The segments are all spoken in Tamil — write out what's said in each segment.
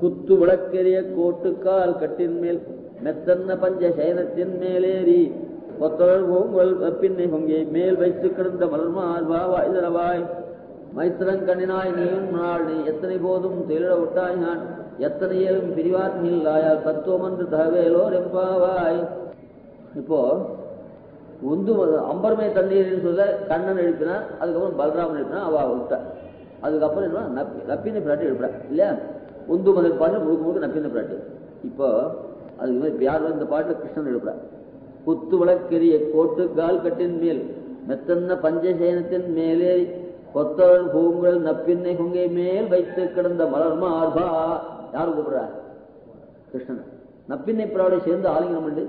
குத்து விளக்கெரிய கோட்டுக்கால் கட்டின் மேல் மெத்தன்ன பஞ்ச சயனத்தின் மேலேறி. கொத்தொழல் ஓங்குவல் பின்னை பொங்கி மேல் வைத்து கிடந்த மலர்மார் வாவாய் தரவாய். மைத்திரங்கண்ணினாய் நீயும் நாள் நீ எத்தனை போதும் தெளிட விட்டாய் நான். எத்தனை ஏழும் பிரிவாத்மில் ஆயால் தத்துவம் என்று தகவேலோ எம்பாவாய் இப்போ உந்து அம்பர்மை தண்ணீர்னு சொல்ல கண்ணன் எழுப்பினார் அதுக்கப்புறம் பலராமன் எழுப்பினா அவ விட்டா அதுக்கப்புறம் என்ன நப்பி நப்பின்னு பிராட்டி எழுப்புறா இல்லையா? உந்து முதல் பாட்டு முழுக்க முழுக்க நப்பின பிராட்டி இப்போ அதுக்கு மேல யார் இந்த பாட்டில் கிருஷ்ணன் எழுப்புறா குத்து விளக்கெரிய கோட்டு கால் கட்டின் மேல் மெத்தன்ன பஞ்சசேனத்தின் மேலேறி கொத்தவள் பூங்குழல் நப்பின்னை குங்கை மேல் வைத்து கிடந்த மலர் மார்பா யார் கூப்பிடுறா கிருஷ்ணன் நப்பின்னை பிராவோட சேர்ந்து ஆலிங்கனம் பண்ணி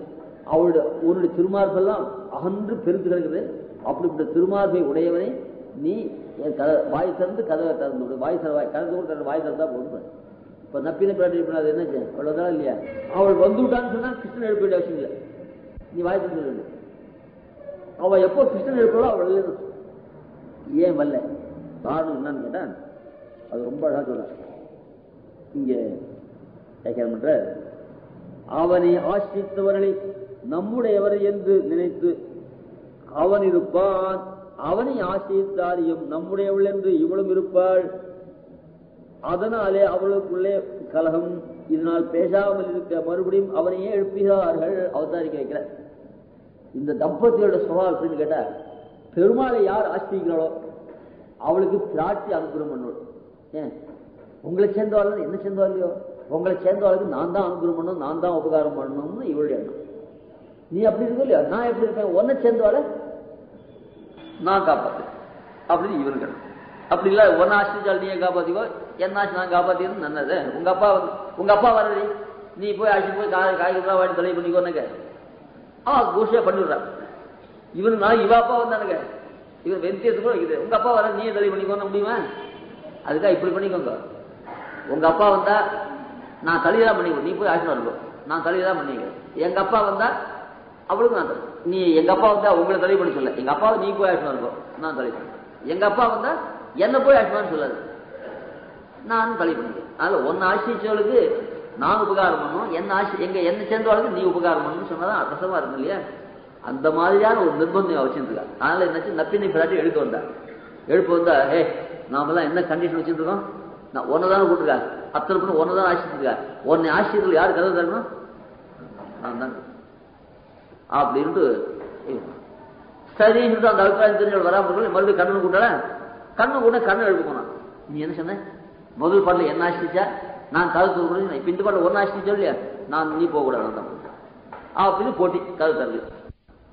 அவளுடைய உன்னுடைய திருமார்பெல்லாம் அகன்று பெருத்து கிடக்குது அப்படிப்பட்ட திருமார்பை உடையவனை நீ வாய் திறந்து கதவை திறந்து வாய் திற வாய் கதவு கூட வாய் திறந்தா போடுவேன் இப்ப நப்பினை பிராட்டி பண்ணாது என்ன அவ்வளவுதான் இல்லையா? அவள் வந்து விட்டான்னு சொன்னா கிருஷ்ணன் எழுப்ப வேண்டிய அவசியம் இல்லை. நீ வாய் திறந்து விடு அவ எப்போ கிருஷ்ணன் எழுப்பாளோ அவள் ஏன் வரல? காரணம் என்னன்னு கேட்டா அது ரொம்ப அழகா சொல்ற இங்க பண்ற அவனை ஆசிரித்தவர்களை நம்முடையவர் என்று நினைத்து அவன் இருப்பான். அவனை ஆசிரித்தாரியும் நம்முடையவள் என்று இவளும் இருப்பாள். அதனாலே அவர்களுக்குள்ளே கலகம் இதனால் பேசாமல் இருக்க மறுபடியும் அவனையே எழுப்புகிறார்கள் அவதாரிக்க வைக்கிற இந்த தம்பதியோட சுவால் அப்படின்னு கேட்டா பெருமாளை யார் ஆசிரிக்கிறாளோ அவளுக்கு பிராட்டி அனுகிரகம் பண்ணுவோம் ஏன்? உங்களை சேர்ந்தவாள் என்ன சேர்ந்தவாள்லையோ? உங்களை சேர்ந்தவாளுக்கு நான் தான் அனுகிரகம் பண்ணணும் நான் தான் உபகாரம் பண்ணணும்னு இவளுடைய எண்ணம். நீ அப்படி இருக்க இல்லையா? நான் எப்படி இருப்பேன் உன்னை சேர்ந்தவாள? நான் காப்பாத்து அப்படின்னு இவனுக்கு அப்படி இல்ல ஒன்னு ஆசிரிச்சால் நீ காப்பாத்திக்கோ என்னாச்சு? நான் காப்பாத்திக்கணும் நல்லது உங்க அப்பா உங்க அப்பா வர்றது நீ போய் அழைச்சி போய் காய் காய்கறிலாம் வாங்கி தலை பண்ணிக்கோனுங்க ஆ கோஷியா பண்ணிவிடுறான் இவனு நான் இவ அப்பா வந்தானுங்க. இவன் வெந்தியத்து கூட இருக்குது. உங்க அப்பா வர நீயே தொலை பண்ணிக்கோன்னு முடியுமா? அதுக்காக இப்படி பண்ணிக்கோங்க. உங்க அப்பா வந்தா நான் தலையெல்லாம் பண்ணிக்கோ நீ போய் ஆசீர்வாதம் இருக்கும் நான் தலையெல்லாம் பண்ணிக்கிறேன். எங்க அப்பா வந்தா அவளுக்கு நான் தலை நீ எங்க அப்பா வந்தா உங்களை தலை பண்ணி சொல்ல. எங்க அப்பாவை நீ போய் ஆசீர்வாதம் நான் தலை எங்க அப்பா வந்தா என்ன போய் ஆசீர்வாதம் சொல்லாது. நானும் பலி பண்ணுவேன் அதில் ஒன்னு ஆசிரியச்சவளுக்கு நான் உபகாரம் பண்ணும் என்ன ஆசி எங்க என்ன சேர்ந்தவளுக்கு நீ உபகாரம் பண்ணணும்னு சொன்னதான் ரசமா இருக்கும் இல்லையா? அந்த மாதிரியான ஒரு நிர்பந்தம் வச்சிருந்துருக்கா அதனால என்னாச்சு? நப்பினை பிராட்டி எழுக்க வந்தா. எழுப்பு வந்தா ஹே நாமெல்லாம் என்ன கண்டிஷன் வச்சிருக்கோம் நான் ஒன்னதான கூட்டுருக்கா அத்தனை பொண்ணு ஒன்னதான் ஆசிரியிருக்கா உன்னை ஆசிரியர்கள் யாரு கதை தரணும் நான் தான். அப்படின்ட்டு சரின்னு அந்த அபிப்பிராயம் தெரிஞ்சவள் வராமல் மறுபடியும் கண்ணு கூட்டால கண்ணு கூட கண்ணு எழுப்பு போனான். நீ என்ன சொன்ன? முதல் பாடல என்ன ஆசிரிச்சா? நான் கதை தூக்க இப்ப இந்த பாட்டில் ஒன்னு ஆசிரிச்சோம் இல்லையா? நான் நீ போக கூடாது அப்படின்னு போட்டி கதை தருது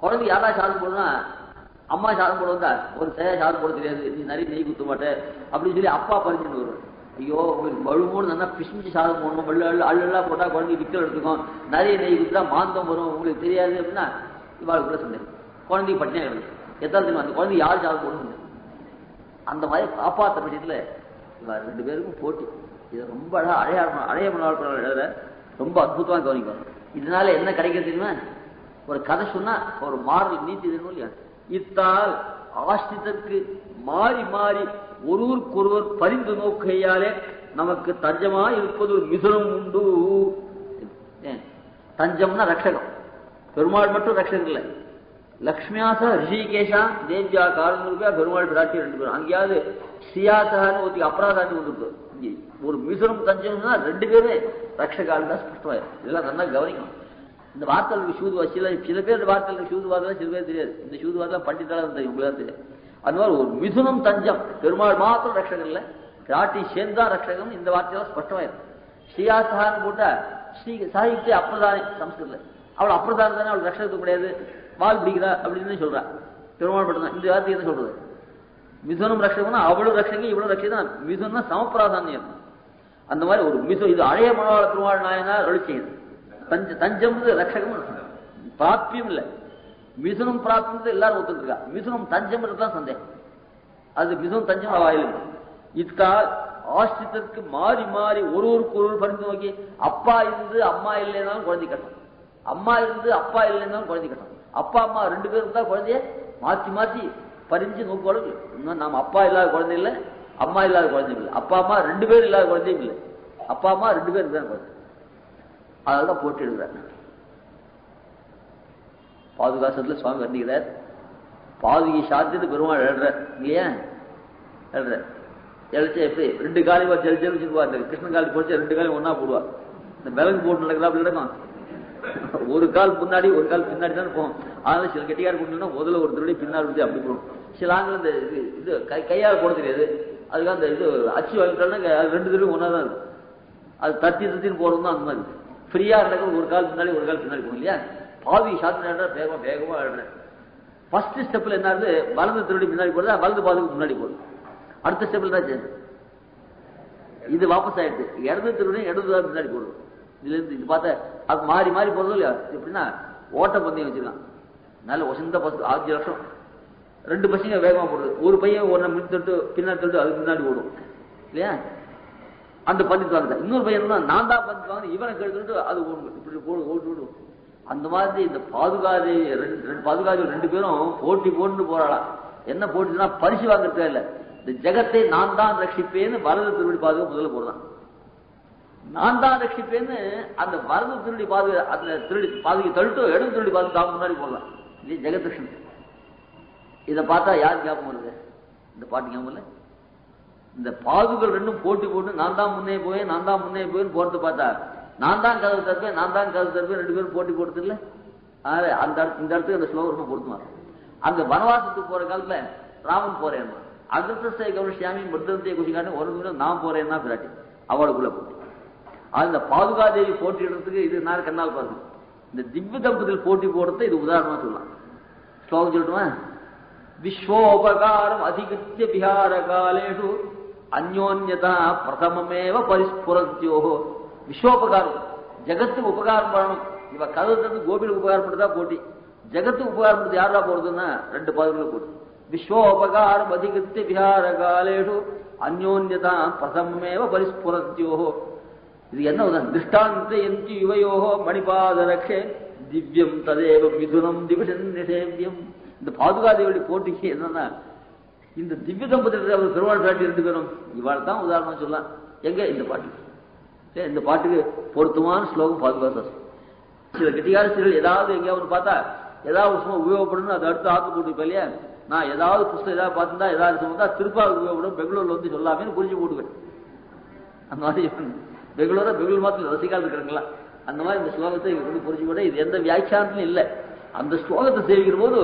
குழந்தைக்கு யாரா சாதம் போடுனா அம்மா சாதம் போட வந்தா ஒரு சேய சாதம் போட தெரியாது. நீ நிறைய நெய் குத்த மாட்டேன் அப்படின்னு சொல்லி அப்பா பறிஞ்சுட்டு வரும் ஐயோ உங்களுக்கு பழுமோடு நல்லா பிஸ்மிச்சு சாதம் போடணும். வெள்ள அள்ளு போட்டா குழந்தைக்கு விக்கல் எடுத்துக்கும். நிறைய நெய் குத்துட்டா மாந்தம் வரும். உங்களுக்கு தெரியாது அப்படின்னா இவாளுக்கு கூட சொன்னேன். குழந்தைக்கு பட்டினியா கிடக்கு. எத்தனை தெரியுமா? அந்த குழந்தை யார் சாதம் போடணும் அந்த மாதிரி காப்பாற்ற விஷயத்துல ரெண்டு பேருக்கும் போட்டி. இதை ரொம்ப அழகா அழைய அழைய மனோல் எழுதுற ரொம்ப அற்புதமா கவனிக்கும் இதனால என்ன கிடைக்கிறது தெரியுமா? ஒரு கதை சொன்னா ஒரு மாறல் நீதி இருக்கணும் இல்லையா இத்தால் ஆஸ்திதற்கு மாறி மாறி ஒருவருக்கொருவர் பரிந்து நோக்கையாலே நமக்கு தஞ்சமா இருப்பது ஒரு மிதுனம் உண்டு. தஞ்சம்னா ரட்சகம். பெருமாள் மட்டும் ரட்சகம் இல்லை. லக்ஷ்மியாசா ரிஷிகேஷா தேவ்யா காரணங்களுக்கா பெருமாள் பிராட்டி ரெண்டு பேரும். அங்கேயாவது சியாசகான்னு ஒருத்தி அபராதாட்டி ஒன்று இங்கே ஒரு மிசுரம் தஞ்சம்னா ரெண்டு பேருமே ரட்சகால் தான் ஸ்பஷ்டமாயிரும். இதெல்லாம் நல்லா கவனிக்கணும். இந்த வார்த்தைகளுக்கு சூதுவா சில சில பேர் இந்த வார்த்தைகளுக்கு வார்த்தை சில பேர் தெரியாது. இந்த சூது வார்த்தை பண்டிதாலும் தெரியும் உங்களுக்கு தெரியாது. அந்த மாதிரி ஒரு மிதுனம் தஞ்சம். பெருமாள் மாத்திரம் ரக்ஷகம் இல்லை. பிராட்டி சேர்ந்தா ரக்ஷகம். இந்த வார்த்தையெல்லாம் ஸ்பஷ்டமாயிரும். ஸ்ரீயாசகான்னு போட்டா ஸ்ரீ சாகித்ய அப்பிரதானி சம்ஸ்கிருதத்தில் அவள் அப்பிரதானம் தானே அவள் ரட்சகத்துக்கு கிடையாது. வால் பிடிக்குதா அப்படின்னு சொல்றா. பெருமாள் மட்டும் தான் இந்த வார்த்தை என்ன சொல்றது? மிதுனம் அவ்வளவு அவளும் இவ்வளவு இவளும் தான் மிதுனா சமப்பிராதானியம். அந்த மாதிரி ஒரு மிது இது அழைய மனவாள திருவாள் நாயனார் அழிச்சது தஞ்ச தஞ்சம் ரட்சகம் பிராப்தியம் இல்லை. மிதுனும் பிராப்தியம் எல்லாரும் ஒத்துருக்கா மிதுனம் தஞ்சம் தான் சந்தேகம். அது மிதுனும் தஞ்சம் வாயில் இதுக்கா ஆசிரியத்திற்கு மாறி மாறி ஒருவருக்கு ஒருவர் பரிந்து நோக்கி அப்பா இருந்து அம்மா இல்லைனாலும் குழந்தை கட்டும். அம்மா இருந்து அப்பா இல்லைனாலும் குழந்தை கட்டும். அப்பா அம்மா ரெண்டு பேரும் தான் குழந்தைய மாத்தி மாத்தி பறிஞ்சு நோக்கோட இன்னும் நம்ம அப்பா இல்லாத குழந்தை இல்லை அம்மா இல்லாத குழந்தை இல்லை. அப்பா அம்மா ரெண்டு பேரும் இல்லாத குழந்தையும் இல்லை. அப்பா அம்மா ரெண்டு பேர் குழந்தை. அதனால தான் போட்டு எழுதுறாங்க பாதுகாசத்துல சுவாமி வர்ணிக்கிறார் பாதுகை சாத்தியத்து பெருமாள் எழுதுறார். இல்லையா எழுதுற எழுச்சா எப்படி? ரெண்டு காலையும் ஜெல் ஜெல் வச்சுக்குவா இந்த கிருஷ்ண காலி போச்சு ரெண்டு காலையும் ஒன்னா போடுவா இந்த விலங்கு போட்டு நடக்கிறா அப்படி நடக்கும். ஒரு கால் முன்னாடி ஒரு கால் பின்னாடி தான் போகும் அதனால சில கெட்டியார் கொண்டுனா முதல்ல ஒரு திருடி பின்னாடி வந்து அப்படி போகும் சில ஆங்கில இந்த இது இது கை கையால் போட தெரியாது. அதுக்காக அந்த இது அச்சு வாங்கிட்டாலும் அது ரெண்டு தடவை ஒன்றா தான் இருக்கும். அது தத்தி தத்தின்னு போடணும் அந்த மாதிரி. ஃப்ரீயாக இருந்தாலும் ஒரு கால் பின்னாடி ஒரு கால் பின்னாடி போகும் இல்லையா? பாவி சாத்திர வேகமாக வேகமாக ஆடுறேன் ஃபர்ஸ்ட் ஸ்டெப்பில் என்ன ஆகுது? வலது திருடி பின்னாடி போடுது வலது பாதுக்கு முன்னாடி போகுது அடுத்த ஸ்டெப்ல என்ன இது வாபஸ் ஆயிடுது. இடது திருடி இடது பின்னாடி போடுது இதுல இருந்து இது பார்த்தா அது மாறி மாறி போறதோ இல்லையா எப்படின்னா ஓட்ட பந்தயம் வச்சிருக்கான். நல்ல வசந்த பசு ஆறு லட்சம் ரெண்டு பசங்க வேகமா போடுது ஒரு பையன் ஒரு முன் தொட்டு பின்னாடி தொட்டு அதுக்கு முன்னாடி ஓடும். இல்லையா? அந்த பந்து வாங்க இன்னொரு பையன் தான் நான் தான் பந்து வாங்க இவனை கேட்டு அது ஓடும். இப்படி போடு ஓட்டு ஓடும் அந்த மாதிரி இந்த பாதுகாதி ரெண்டு ரெண்டு பாதுகாதி ரெண்டு பேரும் போட்டி போட்டு போறாளாம். என்ன போட்டினா பரிசு வாங்குறதே இல்லை. இந்த ஜெகத்தை நான் தான் ரட்சிப்பேன்னு பரத திருவடி பாதுகாப்பு முதல்ல போடுறான். நான் தான் ரட்சிப்பேன்னு அந்த வரது திருடி பாதுகா அந்த திருடி பாதுகை தள்ளிட்டு எடுத்து திருடி பாதுகா தான் முன்னாடி போடலாம் இல்லையா ஜெகத்லட்சுமி இதை பார்த்தா யார் ஞாபகம் வருது? இந்த பாட்டு ஞாபகம் இல்லை? இந்த பாதுகள் ரெண்டும் போட்டி போட்டு நான் தான் முன்னே போய் நான் தான் முன்னே போய் போறது பார்த்தா நான் தான் கதவு தருப்பேன் நான் தான் கதவு தருப்பேன் ரெண்டு பேரும் போட்டி போடுறது இல்லை? அந்த இடத்து இந்த இடத்துக்கு அந்த ஸ்லோகம் ரொம்ப அந்த வனவாசத்துக்கு போற காலத்துல ராமன் போறேன் அகிருத்தத்தை கௌரஷியாமி மிருதந்தைய குஷிக்காட்டு ஒரு நான் போறேன்னா பிராட்டி அவளுக்குள்ள போட்டி. அந்த பாதுகாதேவி போட்டியிடுறதுக்கு இது நான் கண்ணால் பாருங்க. இந்த திவ்ய தம்பதியில் போட்டி போடுறது இது உதாரணமா சொல்லலாம். ஸ்லோகம் சொல்லட்டுமா? விஸ்வோபகாரம் அதிகிருத்திய விஹார காலேஷு அந்யோன்யதா பிரதமமேவ பரிஸ்புரத்தியோ விஸ்வோபகாரம். ஜகத்துக்கு உபகாரம் பண்ணணும். இவ கதவு தந்து கோபிலுக்கு உபகாரம் பண்ணுறதா போட்டி. ஜகத்துக்கு உபகாரம் பண்ணுறது யாரா போறதுன்னா ரெண்டு பாதுகளை போட்டி. விஸ்வோபகாரம் அதிகிருத்திய விஹார காலேஷு அந்யோன்யதா பிரதமமேவ பரிஸ்புரத்தியோ இது என்ன உதாரணம்? திருஷ்டாந்த எந்தி யுவையோகோ மணிபாதரக்ஷே திவ்யம் ததேவ மிதுனம் திவிஷன் நிஷேவியம் இந்த பாதுகாதேவடி போட்டிக்கு என்னன்னா இந்த திவ்ய தம்பதியில் அவர் திருவாள் காட்டி ரெண்டு பேரும். இவாள் தான் உதாரணம் சொல்லலாம். எங்க? இந்த பாட்டுக்கு. சரி, இந்த பாட்டுக்கு பொருத்தமான ஸ்லோகம் பாதுகாத்தாசம் சில கெட்டிகாரசிகள் ஏதாவது எங்கேயாவது பார்த்தா ஏதாவது சும்மா உபயோகப்படணும் அதை அடுத்து ஆத்து போட்டு இல்லையா? நான் ஏதாவது புஸ்தகம் ஏதாவது பார்த்துருந்தா ஏதாவது சொன்னா திருப்பாவுக்கு உபயோகப்படும் பெங்களூர்ல வந்து சொல்லாமேன்னு புரிஞ்சு போட்டுவேன் அந்த மாதிரி பெங்களூரா பெங்களூர் மாத்திரம் ரசிக்காது இருக்கிறாங்களா அந்த மாதிரி இந்த ஸ்லோகத்தை இங்க கொண்டு புரிஞ்சு கூட இது எந்த வியாக்கியானத்திலும் இல்லை. அந்த ஸ்லோகத்தை சேவிக்கிற போது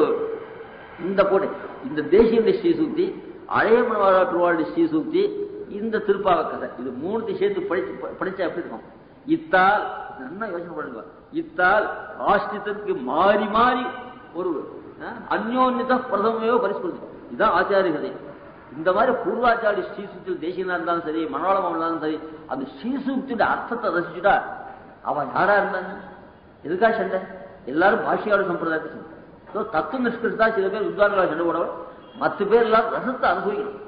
இந்த கோட்டை இந்த தேசிய ஸ்ரீசூக்தி ஸ்ரீ ஸ்ரீசூக்தி இந்த திருப்பாவக்கதை இது மூணுத்தையும் சேர்த்து படிச்சு படிச்சா எப்படி இருக்கும்? இத்தால் நல்லா யோசனை பண்ணுங்க. இத்தால் ஆஷ்டிதத்துக்கு மாறி மாறி ஒரு அந்யோன்யத பிரதமையோ பரிசுறது இதுதான் ஆச்சாரிய கதை. இந்த மாதிரி பூர்வாச்சாரி ஸ்ரீசுத்தில் தேசியனா இருந்தாலும் சரி மனோளமா இருந்தாலும் சரி அந்த ஸ்ரீசூக்தியோட அர்த்தத்தை ரசிச்சுட்டா அவன் யாரா இருந்தாங்க? எதுக்காக சண்டை? எல்லாரும் பாஷையோட சம்பிரதாயத்தை சண்டை. ஸோ தத்துவ சில பேர் வித்வான்களா சண்டை போடவும் மற்ற பேர் எல்லாரும் ரசத்தை அனுபவிக்கணும்.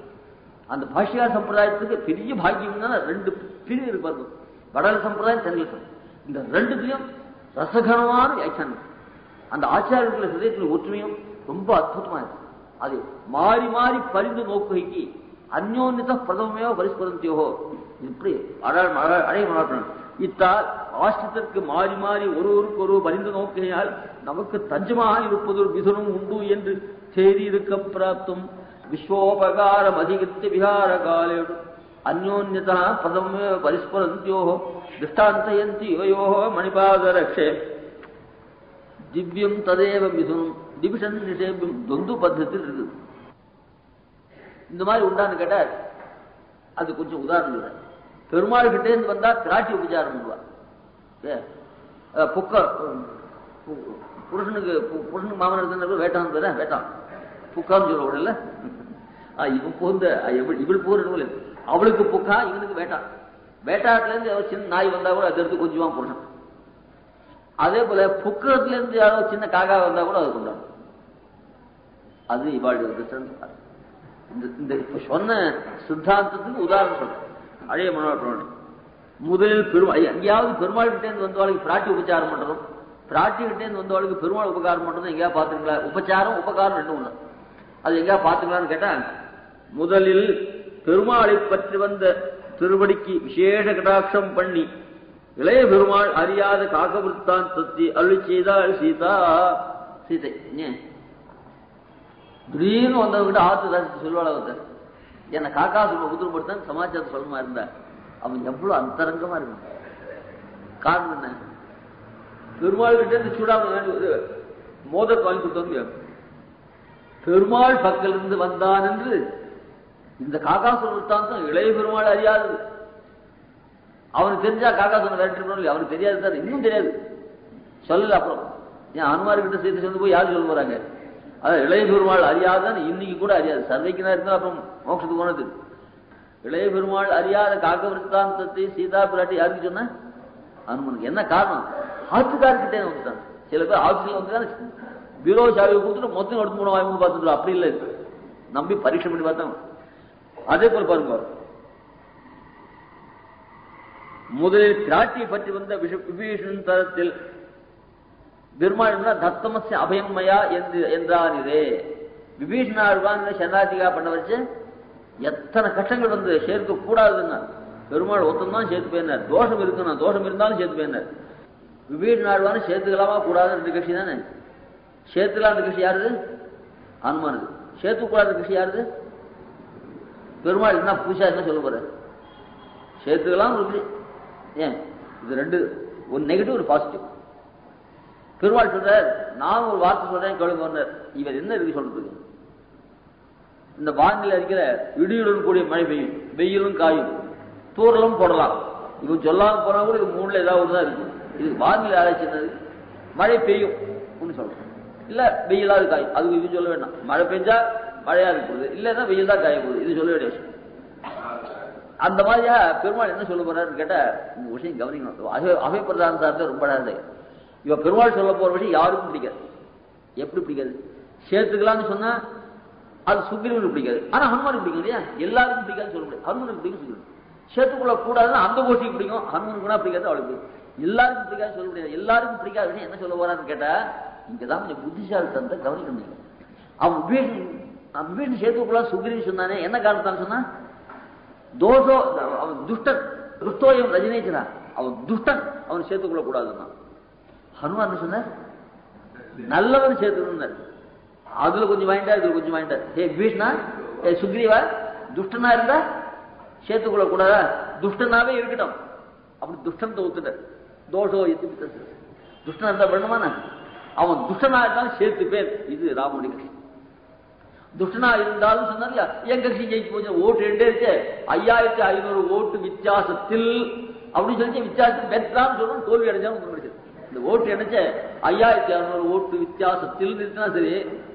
அந்த பாஷியார் சம்பிரதாயத்துக்கு பெரிய பாக்கியம் தான்? ரெண்டு பிரிவு இருப்பார்கள் வடல சம்பிரதாயம் தென்னல் சம்பிரதாயம். இந்த ரெண்டுத்தையும் ரசகனமான வியாக்கியானம் அந்த ஆச்சாரியர்கள் ஹிருதயத்தில் ஒற்றுமையும் ரொம்ப அற்புதமா இருக்கு. அது மாறி மாறி பரிந்து நோக்குகைக்கு அந்யோன்யத பிரதமையோ பரிஸ்பரந்தியோகோ இப்படி அழ- அழ- அடைய மாற்றணும் இத்தால் ஆஷ்டத்திற்கு மாறி மாறி ஒருவருக்கு ஒரு பரிந்து நோக்கினால் நமக்கு தஞ்சமாக இருப்பது ஒரு மிதுனம் உண்டு என்று செய்தி பிராப்தும். விஸ்வோபகாரம் அதிகரித்து விகார காலேடு அந்யோன்யதா பிரதமே பரிஸ்பரந்தியோகோ திருஷ்டாந்தயந்தி இவையோ மணிபாத ரக்ஷே திவ்யம் ததேவ மிதுனும். டிவிஷன் நிஷேபியம் தொந்து பத்தத்தில் இருக்குது. இந்த மாதிரி உண்டான்னு கேட்டா அது கொஞ்சம் உதாரணம் இல்லை பெருமாள் கிட்டே இருந்து வந்தா திராட்சி உபச்சாரம் பண்ணுவா. ஏ, புக்க புருஷனுக்கு புருஷனுக்கு மாமன் இருக்கிற வேட்டான் பேர வேட்டான். புக்கான்னு சொல்ல உடல இவன் போந்த இவள் இவள் போறது அவளுக்கு புக்கா இவனுக்கு வேட்டான். வேட்டாட்டுல இருந்து சின்ன நாய் வந்தா கூட அது எடுத்து கொஞ்சமா புருஷன். அதே போல புக்கத்துல இருந்து யாரோ சின்ன காக்கா வந்தா கூட அது கொண்டாடும் அது இவாளுடைய திருஷ்டாந்தம். இந்த இந்த இப்ப சொன்ன சித்தாந்தத்துக்கு உதாரணம் சொல்றேன். அழைய மனோட்டோடு முதலில் பெருமாள் எங்கேயாவது பெருமாள் கிட்டே வந்தவாளுக்கு பிராட்டி உபச்சாரம் பண்றதும் பிராட்டி கிட்டே வந்தவாளுக்கு பெருமாள் உபகாரம் பண்றதும் எங்கேயா பாத்துங்களா உபச்சாரம் உபகாரம் ரெண்டும் ஒண்ணு. அது எங்கேயா பாத்துக்கலாம்னு கேட்டா முதலில் பெருமாளை பற்றி வந்த திருவடிக்கு விசேஷ கடாட்சம் பண்ணி இளைய பெருமாள் அறியாத காகவிருத்தான் தத்தி அருளி செய்தாள் சீதா. சீதை ஏன்? திடீர்னு வந்தவங்கிட்ட ஆத்து ராசி சொல்லுவாள் அவர்கிட்ட என்னை காக்கா சொல்ல உதிரப்படுத்தான் சமாச்சாரம் சொல்லமா இருந்தா. அவன் எவ்வளவு அந்தரங்கமா இருக்கும் காரணம் என்ன? பெருமாள் கிட்ட இருந்து சூடாம வேண்டி மோதல் வாங்கி கொடுத்தோம் பெருமாள் பக்கல் இருந்து வந்தான் என்று இந்த காக்கா சொல்லுத்தான் இளைய பெருமாள் அறியாது. அவனுக்கு தெரிஞ்சா காக்கா சொன்ன அவனுக்கு தெரியாது தான் இன்னும் தெரியாது. சொல்லல அப்புறம். ஏன் அனுமார் கிட்ட சேர்த்து சேர்ந்து போய் யாரு சொல்ல போறாங்க? அதான் இளைய பெருமாள் அறியாதான் இன்னைக்கு கூட அறியாது. சர்வைக்கு தான் இருந்தா அப்புறம் மோட்சத்துக்கு போனது இளைய பெருமாள் அறியாத காக்க விருத்தாந்தத்தை சீதா பிராட்டி யாருக்கு சொன்ன? அனுமனுக்கு. என்ன காரணம்? ஆத்துக்காரர்கிட்டே வந்துட்டான். சில பேர் ஆபீஸ்ல வந்து பீரோ சாவியை கொடுத்துட்டு மொத்தம் எடுத்து மூணு வாய்ப்பு பார்த்துட்டு அப்படி இல்லை. நம்பி பரீட்சை பண்ணி பார்த்தோம் அதே போல பாருங்க. முதலில் பிராட்டியை பற்றி வந்த விஷ- விபீஷணன் தரத்தில் பெருமாள் தத்தமச அபயம்மையா என்று என்றானிரே விபீஷணாழ்வான் சரணாதிகா பண்ண வச்சு எத்தனை கஷ்டங்கள் வந்து சேர்க்க கூடாதுன்னா பெருமாள் ஒத்தம் தான் சேர்த்து போயிருந்தார் தோஷம் இருக்குன்னா தோஷம் இருந்தாலும் சேர்த்து போயிருந்தார் விபீஷணாழ்வான் சேர்த்துக்கலாமா கூடாது ரெண்டு கட்சி தானே? சேர்த்துக்கலாம் கட்சி யாருது? ஹனுமானுக்கு சேர்த்து கூடாத கட்சி யாருது? பெருமாள் என்ன புதுசா என்ன சொல்ல போற சேர்த்துக்கலாம் இருக்கு. ஏன்? இது ரெண்டு ஒரு நெகட்டிவ் ஒரு பாசிட்டிவ். பெருமாள் சொல்றார் நான் ஒரு வார்த்தை சொல்றேன் கேளுங்க இவர் என்ன இருக்கு சொல்றது? இந்த வானிலை இருக்கிற இடியுடன் கூடிய மழை பெய்யும். வெயிலும் காயும். தூரலும் போடலாம். இவன் சொல்லாம போனா கூட இது மூணுல ஏதாவது ஒன்று தான் இருக்கும். இதுக்கு வானிலை ஆராய்ச்சி என்னது? மழை பெய்யும் அப்படின்னு சொல்றேன் இல்ல வெயிலாவது காயும். அதுக்கு இது சொல்ல வேண்டாம். மழை பெஞ்சா மழையா இருக்குது இல்லைன்னா வெயில் தான் காய போகுது. இது சொல்ல வேண்டிய விஷயம். அந்த மாதிரியா பெருமாள் என்ன சொல்ல போறாருன்னு கேட்டா இந்த விஷயம் கவனிக்கணும். அகை அகை பிரதான சார்ந்த ரொம்ப நேரம் இவ பெருமாள் சொல்ல போற விஷயம் யாருக்கும் பிடிக்காது. எப்படி பிடிக்காது? சேர்த்துக்கலாம்னு சொன்னா அது சுக்ரீவனுக்கு பிடிக்காது. ஆனா ஹனுமானுக்கு பிடிக்கும் இல்லையா? எல்லாருக்கும் பிடிக்காதுன்னு சொல்ல முடியாது. ஹனுமனுக்கு பிடிக்கும் சுக்கிரவன் சேர்த்துக்குள்ள கூடாதுன்னா அந்த கோஷ்டிக்கு பிடிக்கும். ஹனுமனுக்கு கூட பிடிக்காது அவளுக்கு எல்லாருக்கும் பிடிக்காது சொல்ல முடியாது. எல்லாருக்கும் பிடிக்காத விஷயம் என்ன சொல்ல போறான்னு கேட்டா இங்கதான் கொஞ்சம் புத்திசாலித்தனத்தை கவனிக்கணும் முடியும். அவன் விபீஷன் விபீஷன் சேர்த்துக்குள்ள சுக்ரீவன் சொன்னானே என்ன காரணத்தால் சொன்னா தோஷோ அவன் துஷ்டன் துஷ்டோயம் ரஜினேச்சனா அவன் துஷ்டன் அவன் சேர்த்துக்கொள்ள கூடாதுன்னா. ஹனுமான் என்ன சொன்னார்? நல்லவன் சேர்த்துக்கணும் அதுல கொஞ்சம் வாங்கிட்டார் இதுல கொஞ்சம் வாங்கிட்டார் ஏ பீஷ்ணா ஏ சுக்ரீவா துஷ்டனா இருந்தா சேர்த்துக்கொள்ள கூடாதா? துஷ்டனாவே இருக்கட்டும். அப்படி துஷ்டன் ஒத்துட்டார். தோஷோ எத்தி துஷ்டனா இருந்தா பண்ணுமானா அவன் துஷ்டனா இருந்தாலும் சேர்த்து பேர் இது ராமனுடைய கட்சி. துஷ்டனா இருந்தாலும் சொன்னார் இல்லையா? என் கட்சி ஜெயிச்சு போச்சு. ஓட்டு ரெண்டே இருக்கு. ஐயாயிரத்தி ஐநூறு ஓட்டு வித்தியாசத்தில். அப்படின்னு சொல்லி வித்தியாசத்தில் பெற்றான்னு சொல்லணும் தோல்வி அடைஞ்சாலும் ஒன்று கிடைச்சது இந்த ஓட்டு நினைச்ச ஐயாயிரத்தி அறுநூறு ஓட்டு வித்தியாசத்தில் நிறுத்தினா சரி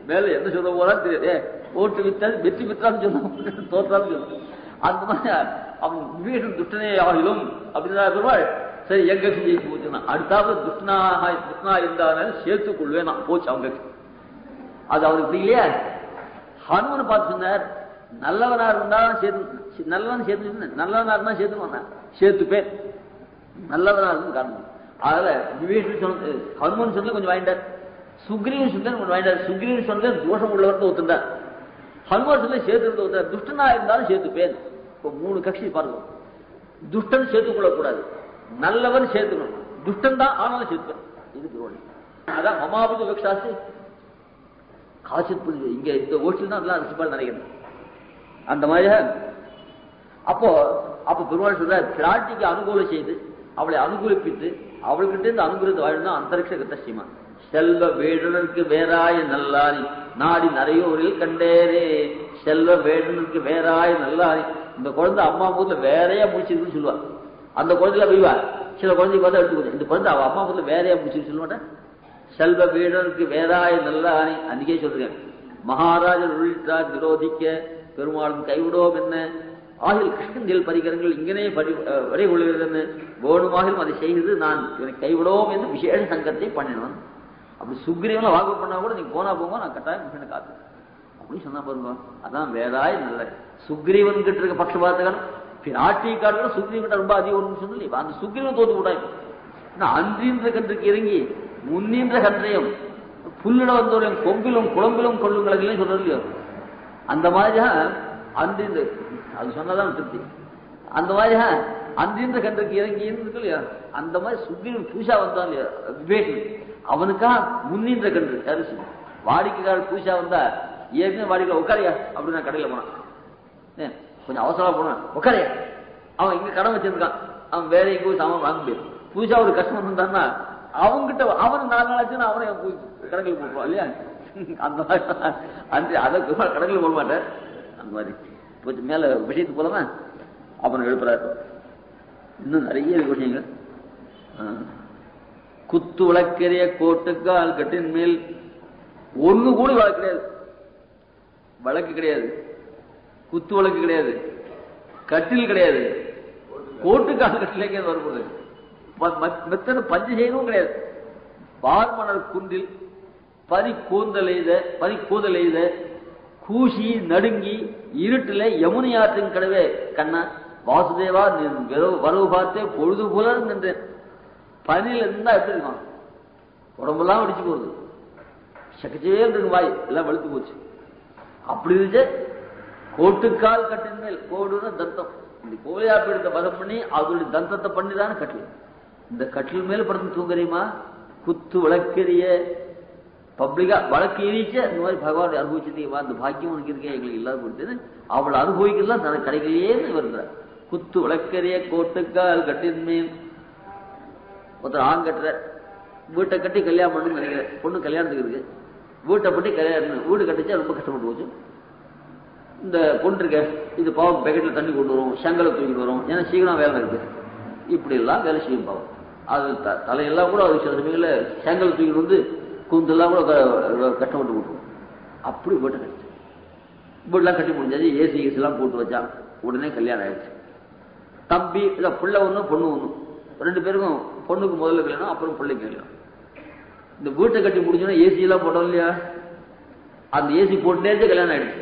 மேல என்ன சொல்ல போறான்னு தெரியாது. ஓட்டு வித்தியாசம் வெற்றி பெற்றான்னு சொல்லுவோம் தோற்றான்னு சொல்லணும் அந்த மாதிரி அவன் விபீஷன் துஷ்டனே ஆகிலும் அப்படின்னு சொல்வாள்? சரி எங்க கட்சி ஜெயிச்சு போச்சுன்னா. அடுத்தாவது துஷ்டனாக துஷ்டனா இருந்தாலும் சேர்த்துக் கொள்வேன். நான் போச்சு அவங்க அது அவருக்கு இல்லையா? ஹனுமன் பார்த்து சொன்னார் நல்லவனா இருந்தாலும் சேர்த்து நல்லவன் சேர்த்து நல்லவனா இருந்தா சேர்த்து வந்தான் சேர்த்து பேர் நல்லவனா இருந்து காரணம் அதனால விவேஷன் சொன்ன ஹனுமன் சொன்னது கொஞ்சம் வாங்கிட்டார். சுக்ரீவன் சொன்னது கொஞ்சம் வாங்கிட்டார். சுக்ரீவன் சொன்னது தோஷம் உள்ளவர் ஒத்துண்டார் ஹனுமான் சொன்ன சேர்த்து ஒத்துறார் துஷ்டனா இருந்தாலும் சேர்த்து பேர். இப்போ மூணு கட்சி பாருங்க. துஷ்டன் சேர்த்துக் கொள்ளக்கூடாது. நல்லவன் சேர்த்துக்கணும் துஷ்டன் தான் ஆனாலும் சேர்த்துக்கணும் இது துரோணி. அதான் மமாபுது விவசாசி காசித் இங்க இந்த ஓட்டில் தான் அதெல்லாம் ரிசிபால் நினைக்கிறேன் அந்த மாதிரி அப்போ அப்ப பெருமாள் சொல்ற பிராட்டிக்கு அனுகூலம் செய்து அவளை அனுகூலிப்பித்து அவள்கிட்ட இருந்து அனுகூலத்தை வாழ்ந்தா அந்தரிக்ஷ கத்தசிமா செல்வ வேடனுக்கு வேறாய நல்லாரி நாடி நரையூரில் கண்டேரே செல்வ வேடனுக்கு வேறாய நல்லாரி. இந்த குழந்தை அம்மா ஊர்ல வேறையா முடிச்சிருக்குன்னு சொல்லுவார் அந்த குழந்தைல வைவா சில குழந்தைக்கு பார்த்தா எடுத்துக்கோங்க இந்த குழந்தை அவ அம்மா ஊர்ல வேறையா முடிச்சிருக்கு சொல்ல மாட்டேன். செல்வ வீரனுக்கு வேறாய நல்லாரி. அன்னைக்கே சொல்றேன். மகாராஜர் உள்ளிட்டார் விரோதிக்க பெருமாளும் கைவிடோம் என்ன? ஆகில் கிருஷ்ணந்தில் பரிகரங்கள் இங்கனே படி அஹ், வரை கொள்கிறதுன்னு வேணுமாகிலும் அதை செய்து நான் இவனை கைவிடோம் என்று விசேஷ சங்கத்தை பண்ணினோம் அப்படி சுக்ரீவனை வாக்கு பண்ணா கூட நீங்க போனா போங்க நான் கட்டாயம் கிருஷ்ணனை காத்து அப்படின்னு சொன்னா பாருங்க அதான் வேதாய் நல்ல சுக்ரீவன் கிட்ட இருக்க பட்சபாத்தகன் பிராட்டி காட்டுல சுக்ரீவன் ரொம்ப அதிகம் சொல்லி அந்த சுக்ரீவன் தோத்து விட்டாங்க அன்றின்ற கன்றுக்கு இறங்கி முன்னின்ற கன்றையும் புல்லிட வந்தோரையும் கொம்பிலும் குழம்பிலும் கொள்ளுங்களும் சொல்றது இல்லையோ? அந்த அந்த அன்றிந்து அது சொன்னதான் திருப்தி. அந்த மாதிரி ஆ, அந்த கன்றுக்கு இறங்கி இருக்கு இல்லையா அந்த மாதிரி சுக்ரீவன் பூஷா வந்தான் இல்லையா விவேகன் அவனுக்கா முன்னின்ற கன்று யாரு வாடிக்கைக்காரர் பூஷா வந்தா ஏற்கனவே வாடிக்கை உட்காரியா அப்படின்னு நான் கடையில் போனான். கொஞ்சம் அவசரமா போனான் உட்காரியா அவன் இங்க கடன் வச்சிருக்கான். அவன் வேற எங்க சாமான் வாங்க முடியாது. பூஜா ஒரு கஷ்டம் இருந்தான்னா அவன்கிட்ட அவன் நாலு நாள் ஆச்சுன்னா அவனை கணக்கில் போடுவான் இல்லையா? அந்த மாதிரி அந்த அதை கணக்கில் போட மாட்டேன் அந்த மாதிரி. கொஞ்சம் மேல விஷயத்துக்கு போலாமா? அப்புறம் எழுப்புறாரு. இன்னும் நிறைய விஷயங்கள். ஆ. குத்து விளக்கெரிய கோட்டுக்கால் கட்டின் மேல் ஒண்ணு கூட வழக்கு கிடையாது. வழக்கு கிடையாது. குத்து வழக்கு கிடையாது. கட்டில் கிடையாது. கோட்டுக்கால் கட்டிலேயே வரும்போது மெத்தன பஞ்சு செய்யவும் கிடையாது. பார்மணர் குன்றில் பரி கூந்தல் எய்த பரி கூந்தல் எய்த கூசி நடுங்கி இருட்டில் யமுனை ஆற்றின் கடவே கண்ணா வாசுதேவா வெறும் வரவு பார்த்தே பொழுது போல நின்றேன். பனியில் இருந்தா எப்படி இருக்கும்? உடம்பெல்லாம் வெடிச்சு போகுது. சக்கச்சவே இருக்கு வாய் எல்லாம் வெளுத்து போச்சு. அப்படி இருந்துச்சு கோட்டுக்கால் கட்டின் மேல் கோடுன்னு தந்தம். இந்த கோலியாப்பு எடுத்த பதம் பண்ணி அதோடைய தந்தத்தை பண்ணி தானே கட்டில். இந்த கட்டில் மேல படுத்து தூங்குறீமா? குத்து விளக்கெரிய பப்ளிக்கா வழக்கு எரிச்சு இந்த மாதிரி பகவான் அனுபவிச்சிருக்கீங்க அந்த பாக்கியம் உனக்கு இருக்கே எங்களுக்கு இல்லாத கொடுத்தது அவள் அனுபவிக்கலாம் தனக்கு கடைகளையே வருகிறார் குத்து விளக்கறிய கோட்டுக்கால் கட்டின் மேல் ஒருத்தர் ஆண் கட்டுற வீட்டை கட்டி கல்யாணம் பண்ணணும்னு நினைக்கிறேன். பொண்ணு கல்யாணத்துக்கு இருக்கு. வீட்டை பண்ணி கல்யாணம் வீடு கட்டிச்சா ரொம்ப கஷ்டப்பட்டு போச்சு. இந்த பொண்ணு இருக்க இது பாவம் பேக்கெட்டில் தண்ணி கொண்டு வரும் செங்கலை தூக்கிட்டு வரும் ஏன்னா சீக்கிரம் வேலை இருக்கு. இப்படி எல்லாம் வேலை செய்யும் பாவம். அது த- தலையெல்லாம் கூட அது சில சமயங்களில் செங்கல் தூக்கிட்டு வந்து கூந்தெல்லாம் கூட க- கஷ்டப்பட்டு போட்டுரும் அப்படி வீட்டை கட்டிச்சு. வீடெல்லாம் கட்டி முடிஞ்சாச்சு ஏசி ஏசிலாம் போட்டு வச்சான். உடனே கல்யாணம் ஆயிடுச்சு. தம்பி இல்லை பிள்ளை ஒன்று பொண்ணு ஒன்று ரெண்டு பேருக்கும் பொண்ணுக்கு முதல்ல கல்யாணம் அப்புறம் பிள்ளைக்கு கல்யாணம். இந்த வீட்டை கட்டி முடிஞ்சோன்னா ஏசியெல்லாம் போட்டோம் இல்லையா? அந்த ஏசி போட்டுனே இருந்து கல்யாணம் ஆயிடுச்சு.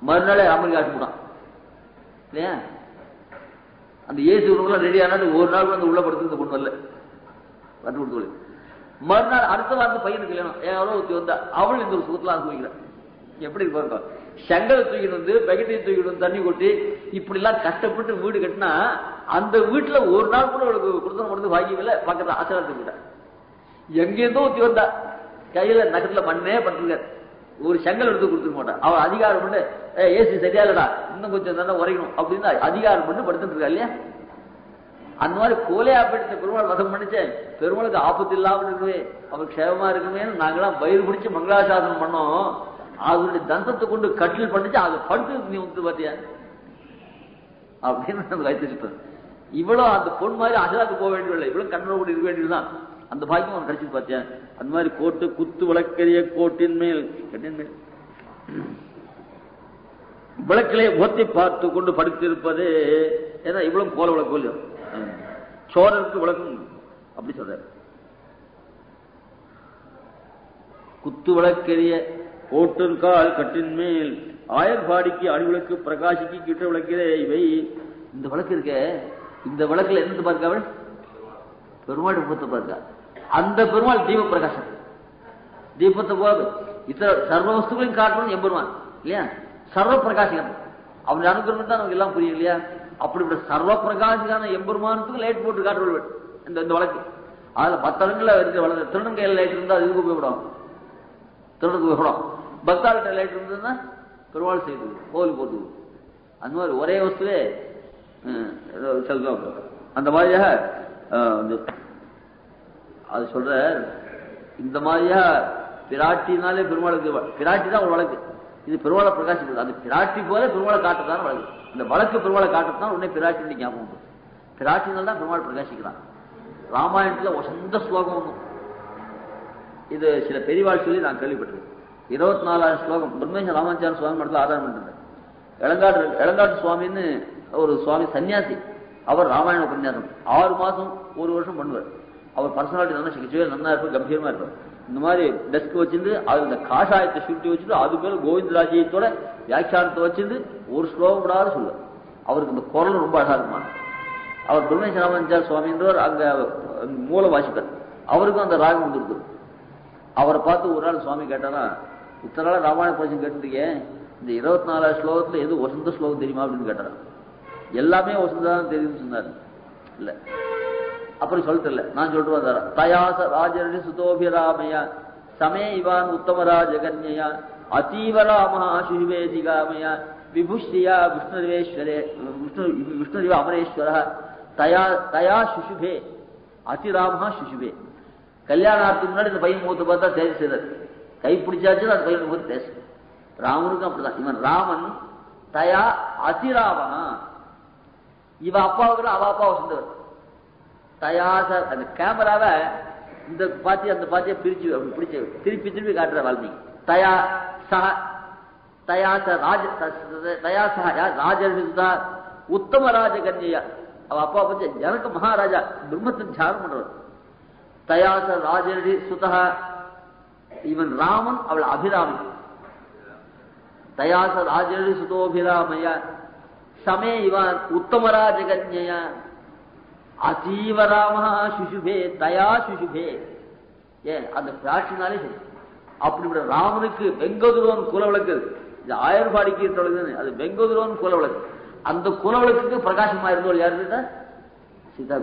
மறுநாளே அமெரிக்கா ஆட்டுப்படான் இல்லையா? அந்த ஏசி ரூம்லாம் ரெடி ஆனால் ஒரு நாள் வந்து அந்த உள்ள படுத்து இந்த பொண்ணு வரல. வந்து கொடுத்து மறுநாள் அடுத்த வாரத்து பையனுக்கு கல்யாணம் என் எவ்வளோ ஒருத்தி வந்தா அவள் இந்த ஒரு சுகத்தில் அனுபவிக்கிறான் எப்படி இருப்பாங்க செங்கலை தூக்கிட்டு வந்து பக்கெட்டை தூக்கிட்டு வந்து தண்ணி கொட்டி இப்படி எல்லாம் கஷ்டப்பட்டு வீடு கட்டினா அந்த வீட்டுல ஒரு நாள் கூட அவளுக்கு கொடுத்தன கொடுத்து வாங்கிக்கல பக்கத்துல ஆசிரியர் கிட்ட எங்கேருந்தோ ஒருத்தி வந்தா கையில நகத்துல மண்ணே பண்றாரு ஒரு செங்கல் எடுத்து கொடுத்துருக்க மாட்டான் அவள் அதிகாரம் பண்ணு ஏசி சரியா இல்லடா இன்னும் கொஞ்சம் தானே உரைக்கணும் அப்படின்னு அதிகாரம் பண்ணி படுத்துட்டு இருக்கா இல்லையா? அந்த மாதிரி கோலையா போயிட்டு பெருமாள் வதம் பண்ணிச்சேன். பெருமாளுக்கு ஆபத்து இல்லாமல் இருக்குமே அவர் க்ஷேமமா இருக்குமே நாங்களாம் பயிர் பிடிச்சி மங்களாசாசனம் பண்ணோம். அதனுடைய தந்தத்தை கொண்டு கட்டில் பண்ணிச்சு அதை படுத்து நீ வந்து பாத்தியா அப்படின்னு வைத்துட்டு இவ்வளவு அந்த பொன் மாதிரி அசலாக்கு போக வேண்டியதில்லை இவ்வளவு கண்ணோட கூட இருக்க வேண்டியதுதான் அந்த பாக்கியம் அவன் கிடைச்சு பார்த்தியா? அந்த மாதிரி கோட்டு குத்து விளக்கரிய கோட்டின் மேல் கட்டின் மேல். விளக்கிலே ஒத்தி பார்த்து கொண்டு படுத்திருப்பது ஏன்னா இவ்வளவு கோல விளக்கு இல்லையோ? சோழருக்கு விளக்கம் அப்படி சொல்றாரு. குத்து விளக்கெரிய ஓட்டுன் கால் கட்டின் மேல் ஆயர்பாடிக்கு அணிவிளக்கு பிரகாசிக்கு கிட்ட விளக்கிறே இவை. இந்த விளக்கு இருக்க இந்த விளக்குல என்னது பார்க்க அவள்? பெருமாள் ரூபத்தை பார்க்க. அந்த பெருமாள் தீப பிரகாசம் தீபத்தை போது இத்தனை சர்வ வஸ்துகளையும் காட்டணும் எம்பெருமான் இல்லையா? சர்வ பிரகாசிகன் அவன் அனுகிரகம் தான் நமக்கு எல்லாம் புரியும் இல்லையா? அப்படிப்பட்ட சர்வ பிரகாசிகான எம்பெருமானத்துக்கு லைட் போட்டு காட்டுவாள் இந்த இந்த வழக்கு. அதுல பத்து இடங்கள்ல இருக்கிற வழக்கு திருநங்கையில் லைட் இருந்தா அதுக்கு இதுக்கு உபயோகப்படும்? திருடத்துக்கு உபயோகப்படும். பக்தாள்கிட்ட லைட் இருந்ததுன்னா பெருவாள் செய்து கோவில் போட்டு அந்த மாதிரி ஒரே வஸ்துவே செல்வம் அந்த மாதிரியாக வந்து அது சொல்ற இந்த மாதிரியா பிராட்டினாலே பெருமாளுக்கு பிராட்டி தான் ஒரு வழக்கு. இது பெருமாளை பிரகாசிக்கிறது. அது பிராட்டி போல பெருமாளை காட்டுறதான வழக்கு. இந்த வழக்கு பெருமாளை காட்டுறதுதான் உடனே பிராட்டி ஞாபகம் உண்டு பிராட்டினால் தான் பெருமாள் பிரகாசிக்கிறான். ராமாயணத்துல வசந்த ஸ்லோகம் ஒன்றும் இது சில பெரியவாள் சொல்லி நான் கேள்விப்பட்டிருக்கேன். இருபத்தி நாலாயிரம் ஸ்லோகம். பிரம்மேஷ ராமாச்சார சுவாமி மடத்தில் ஆதாரம் பண்ணிருந்தேன் இளங்காடு இளங்காட்டு சுவாமின்னு ஒரு சுவாமி சன்னியாசி அவர் ராமாயண உபன்யாசம். ஆறு மாசம் ஒரு வருஷம் பண்ணுவார். அவர் பர்சனாலிட்டி நல்லா சிகிச்சையே நல்லா இருப்பார் கம்பீரமா இருப்பார் இந்த மாதிரி டெஸ்க் வச்சிருந்து அது இந்த காஷாயத்தை சுட்டி வச்சுட்டு அது மேல கோவிந்தராஜ்யத்தோட வியாக்கியானத்தை வச்சிருந்து ஒரு ஸ்லோகம் விடாத சொல்லுவார். அவருக்கு இந்த குரல் ரொம்ப அழகா இருக்குமா அவர் பிரம்மேஷ சுவாமின்றவர் அங்க மூல வாசிப்பார். அவருக்கும் அந்த ராகம் வந்துருக்கு அவரை பார்த்து ஒரு நாள் சுவாமி கேட்டாரா இத்தனை நாள் ராமாயண பிரச்சனை கேட்டுருக்கேன் இந்த இருபத்தி நாலாயிரம் ஸ்லோகத்துல எது வசந்த ஸ்லோகம் தெரியுமா? அப்படின்னு கேட்டாரா. எல்லாமே வசந்ததான் தெரியும்னு சொன்னார். இல்லை. அப்படி சொல்லிட்டு நான் சொல்லிட்டு வந்தார தயாச ராஜரணி சுதோபிராமையா சமே இவான் உத்தமரா ஜெகன்யா அத்தீவராம சுஷுவேதிகாமய விபுஷ்டியா விஷ்ணுவேஸ்வரே விஷ்ணு விஷ்ணுரிவ அமரேஸ்வர தயா தயா சுஷுபே அதிராமா சுஷுபே. கல்யாணத்துக்கு முன்னாடி இந்த பையன் முகத்தை பார்த்தா தேவை செய்தார் கை பிடிச்சாச்சு அந்த பையன் முகத்தை தேசம் ராமனுக்கும் அப்படிதான். இவன் ராமன் தயா அதிராமனா? இவ அப்பாவுக்கு அவ அப்பாவை சேர்ந்தவர். தயாச அந்த கேமராவை இந்த பாத்தி அந்த பாத்தியை பிரிச்சு அப்படி பிடிச்சு திருப்பி திருப்பி காட்டுற வால்மீகி. தயா சக தயாச ராஜ தயா சக யார் ராஜா உத்தம ராஜ கன்யா அவ அப்பா பத்தி எனக்கு மகாராஜா பிரம்மத்தின் தியானம் பண்றவர். தயாச ராஜரடி சுதா இவன் ராமன் அவள் அபிராமி. தயாச ராஜரடி சுதோபிராமையா சமே இவன் உத்தமராஜ கன்யா சுசுபே தயா சுசுபே. ஏன்? அந்த பிராட்சினாலே சரி. அப்படிப்பட்ட ராமனுக்கு வெங்கதுரோன் குலவிளக்கு இது ஆயர்பாடிக்கு தொழுது அது வெங்கதுரோன் குலவிளக்கு அந்த குல விளக்குக்கு பிரகாசமா இருந்தவள் யாருன்னா சீதா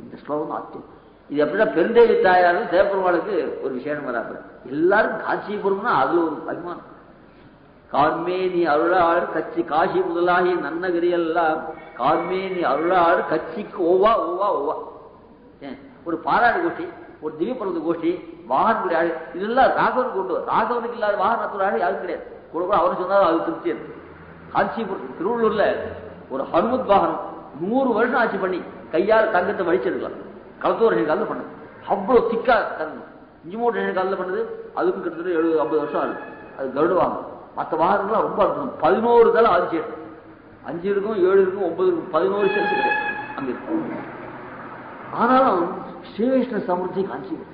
இந்த ஸ்லோகம் ஆத்தியம் இது எப்படின்னா பெருந்தேவி தாயாரும் தேவபெருமாளுக்கு ஒரு விஷயம் வராது. எல்லாரும் காட்சிபுரம்னா அது ஒரு அபிமானம் கார்மேனி அருளாறு கட்சி காசி முதலாகி நன்னகிரி எல்லாம் கார்மேனி அருளாறு கட்சிக்கு ஓவா ஓவா ஓவா ஏன் ஒரு பாராடு கோஷ்டி ஒரு திவிப்பரத்து கோஷ்டி வாகன் கிடையாது இதெல்லாம் ராகவன் கொண்டு ராகவனுக்கு இல்லாத வாகனத்தோட ஆடு யாரும் கிடையாது. கூட கூட அவர் சொன்னாலும் அது திருப்தி காஞ்சிபுரம் திருவள்ளூர்ல ஒரு ஹனுமத் வாகனம் நூறு வருஷம் ஆட்சி பண்ணி கையால் தங்கத்தை வடிச்சிருக்கலாம் களத்தூர் ரெண்டு காலில் பண்ணது. அவ்வளவு திக்கா தங்கம் இஞ்சி மூட்டை ரெண்டு காலில் பண்ணது அதுக்கும் கிட்டத்தட்ட எழுபது ஐம்பது வருஷம் ஆகுது. அது கருடு வாகனம். மற்ற வாகனங்கள்லாம் ரொம்ப அற்புதம். பதினோரு தலை ஆதிசேஷம் அஞ்சு இருக்கும் ஏழு இருக்கும் ஒன்பது இருக்கும். பதினோரு சேர்த்து கிடையாது. அங்க இருக்கும். ஆனாலும் ஸ்ரீகிருஷ்ண சமிருத்தி காஞ்சிபுரம்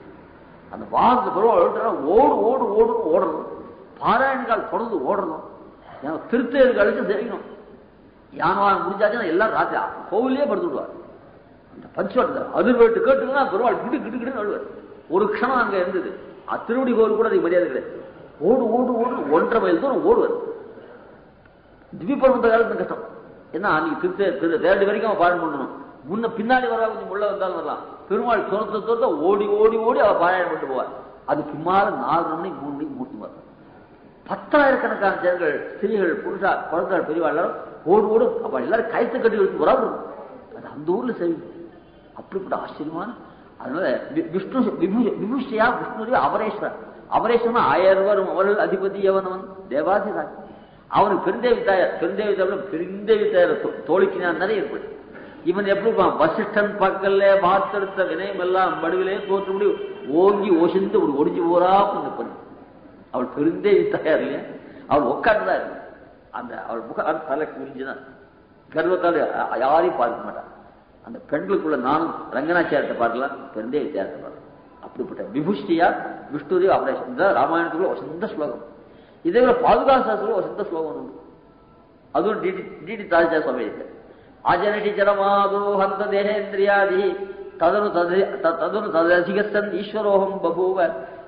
அந்த வாரத்தை பிறகு ஓடு ஓடு ஓடு ஓடணும். பாராயணக்கால் தொடர்ந்து ஓடணும். ஏன்னா திருத்தேர் கழிச்சு தெரிவிக்கணும் யானவான் முடிஞ்சாச்சுன்னா எல்லாம் ராத்திரி கோவிலே படுத்து விடுவார். இந்த பஞ்சவட்டத்தை அதிர்வேட்டு கேட்டுங்கன்னா பெருமாள் கிட்டு கிட்டு கிட்டு நடுவார் ஒரு க்ஷணம் அங்க இருந்தது. அ- திருவடி கோவில் கூட அதுக்கு மரியாதை கிடையாது. ஓடு ஓடு ஓடு. ஒன்றரை மைல் தூரம் ஓடுவார். திவ்யபர்வத்த காலத்து கஷ்டம். ஏன்னா நீங்க திருத்த திரு வரைக்கும் அவன் பாராயணம் பண்ணணும். முன்ன பின்னாடி வரா கொஞ்சம் உள்ள வந்தாலும் வரலாம். பெருமாள் துரத்த துரத்த ஓடி ஓடி ஓடி அவ பாராயணம் பண்ணிட்டு போவார். அது சும்மா நாலு மணி மூணு மணி மூட்டு வரும் பத்தாயிரக்கணக்கான ஜனங்கள் ஸ்திரீகள் புருஷா குழந்தைகள் பெரியவா எல்லாரும் ஓடு ஓடு. அப்ப எல்லாரும் கைத்து கட்டி எடுத்து வராது அது அந்த ஊர்ல சரி. அப்படிப்பட்ட ஆச்சரியமான அதனால வி- விஷ்ணு விபு- விபூஷியா விஷ்ணுடைய அபரேஸ்வரர் அவரே அபரேஸ்வரன் ஆயர்வரும் அவர்கள் அதிபதி எவனவன் தேவாதிராஜ் அவனுக்கு பெருந்தேவி தாயார் பெருந்தேவி தாயார் பெருந்தேவி தாயார் தோழிக்கினான் நிறைய இவன். எப்படி வசிஷ்டன் பக்கல்ல வார்த்தெடுத்த வினயம் எல்லாம் மடுவிலே தோற்று முடியும் ஓங்கி ஓசிந்து ஒரு ஒடிஞ்சு போறா பண்ணு அவள் பெருந்தேவி தாயார் இல்லையா? அவள் உட்காந்துதான் இருக்கு அந்த அவள் முக தலை குறிஞ்சுதான் கர்வத்தால் யாரையும் பார்க்க மாட்டான். அந்த பெண்களுக்குள்ள நானும் ரங்கநாச்சியார்ட்ட பார்க்கலாம் பெருந்தேவி தாயார்ட்ட பார்க்கலாம். அப்படிப்பட்ட விபுஷ்டியா விஷ்ணுதேவ அபரேஷன் இந்த ராமாயணத்துக்குள்ள வசந்த ஸ்லோகம் இதே விட பாதுகாப்பு சாஸ்திரம் வசந்த ஸ்லோகம் உண்டு அதுவும் டிடி டிடி தாஜா சுவாமி இருக்கு அஜனடி ஜனமாதோ ஹந்த தேகேந்திரியாதி ததனு தது த- ததனு தததிகசன் ஈஸ்வரோகம் பபூவ